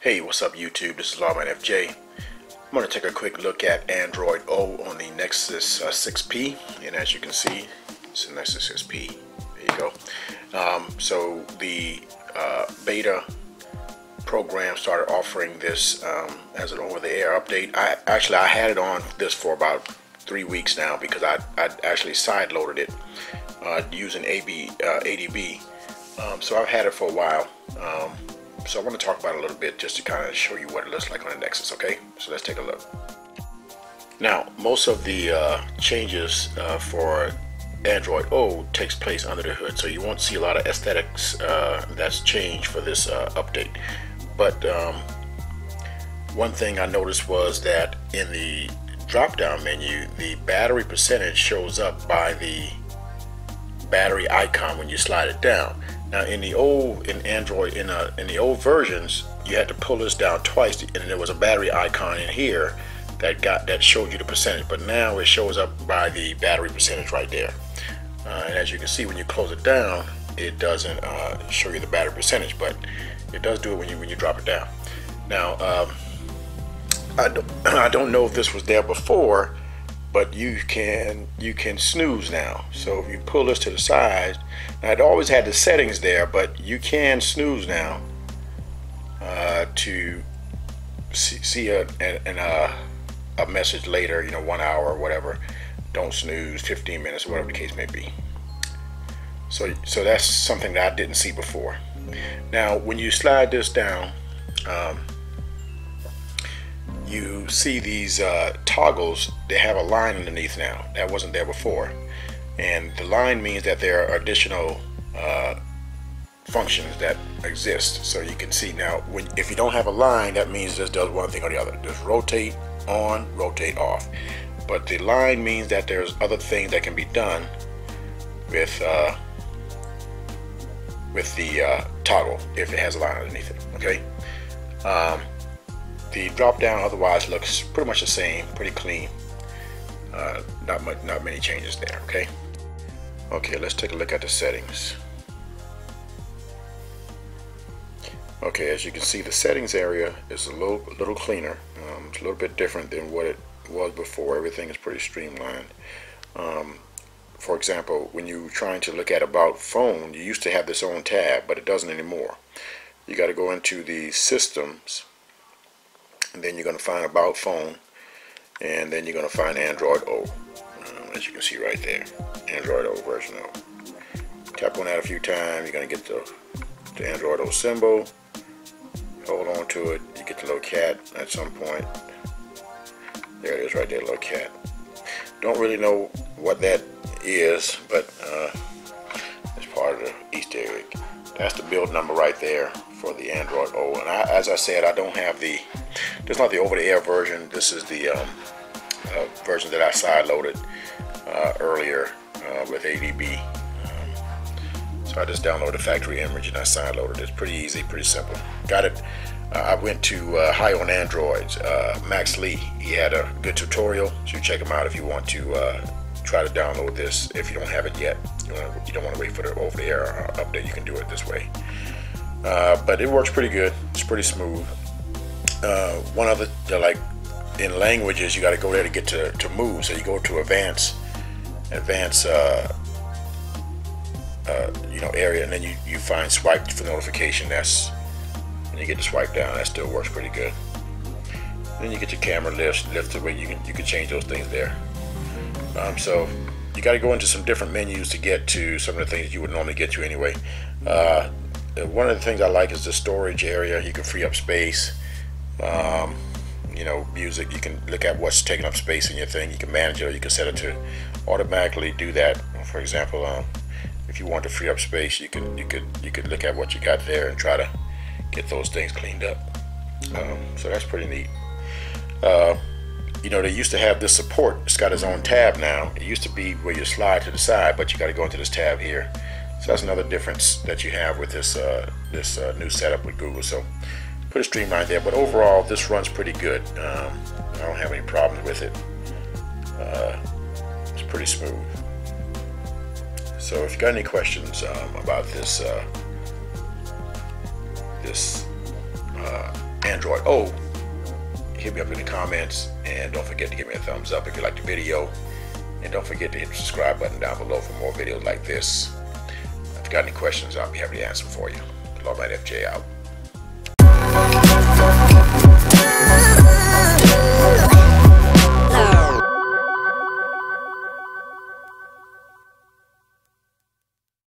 Hey, what's up YouTube? This is Lawman FJ. I'm going to take a quick look at Android O on the Nexus uh, 6P and as you can see it's a Nexus 6P. There you go. Um, so the uh, beta program started offering this um, as an over-the-air update. I actually I had it on this for about three weeks now because I, I actually side-loaded it uh, using AB, uh, ADB. Um, so I've had it for a while. So I want to talk about a little bit just to kind of show you what it looks like on the Nexus, okay? So let's take a look. Now, most of the uh, changes uh, for Android O takes place under the hood, so you won't see a lot of aesthetics uh, that's changed for this uh, update. But um, one thing I noticed was that in the drop-down menu, the battery percentage shows up by the battery icon when you slide it down. Now in the old in Android in uh, in the old versions, you had to pull this down twice, and there was a battery icon in here that got that showed you the percentage. But now it shows up by the battery percentage right there. Uh, and as you can see, when you close it down, it doesn't uh, show you the battery percentage, but it does do it when you when you drop it down. Now um, I don't I don't know if this was there before, but you can you can snooze now. So if you pull this to the side now it always had the settings there, but you can snooze now uh, to see, see a, a, uh, a message later, you know, one hour or whatever. Don't snooze, 15 minutes, or whatever the case may be. So, so that's something that I didn't see before. Now, when you slide this down, um, you see these uh, toggles. They have a line underneath now. That wasn't there before and the line means that there are additional uh, functions that exist so you can see now when if you don't have a line that means this does one thing or the other just rotate on rotate off but the line means that there's other things that can be done with uh, with the uh, toggle if it has a line underneath it okay um, the drop down otherwise looks pretty much the same pretty clean uh, not much not many changes there okay Okay, let's take a look at the settings. Okay, as you can see, the settings area is a little, little cleaner. Um, it's a little bit different than what it was before. Everything is pretty streamlined. Um, for example, when you're trying to look at about phone, you used to have this own tab, but it doesn't anymore. You got to go into the systems, and then you're going to find about phone, and then you're going to find Android O as you can see right there. Android O version O. Tap on that a few times, you're going to get the, the Android O symbol. Hold on to it, you get the little cat at some point. There it is right there, little cat. Don't really know what that is, but uh, it's part of the Easter egg. That's the build number right there for the Android O. And I, as I said, I don't have the, this is not the over-the-air version. This is the um, uh, version that I side loaded uh, earlier uh, with ADB. Um, so I just downloaded the factory image and I side loaded it. It's pretty easy, pretty simple. Got it. Uh, I went to uh, High on Androids. Uh, Max Lee, he had a good tutorial. So you check him out if you want to try to download this if you don't have it yet. You, wanna, you don't want to wait for the over-the-air update. You can do it this way. but it works pretty good. It's pretty smooth. One other like in languages, you got to go there to get to, to move. So you go to advanced, advanced, uh, uh, you know, area, and then you, you find swipe for notification. That's when you get to swipe down. That still works pretty good. Then you get your camera lift, lift the way you can you can change those things there. Um, so you got to go into some different menus to get to some of the things you would normally get to anyway. Uh, one of the things I like is the storage area. You can free up space. Um, you know music you can look at what's taking up space in your thing you can manage it or you can set it to automatically do that. For example um, if you want to free up space you can you could you could look at what you got there and try to get those things cleaned up. Um, so that's pretty neat. Uh, you know they used to have this support. It's got its own tab now. It used to be where you slide to the side but you got to go into this tab here. So that's another difference that you have with this uh, this uh, new setup with Google. So put a streamline there, but overall this runs pretty good. Um, I don't have any problems with it. Uh, it's pretty smooth. So if you got any questions um, about this uh, this uh, Android. Oh, hit me up in the comments and don't forget to give me a thumbs up if you like the video. And don't forget to hit the subscribe button down below for more videos like this. If you got any questions, I'll be happy to answer for you. Lawman FJ out.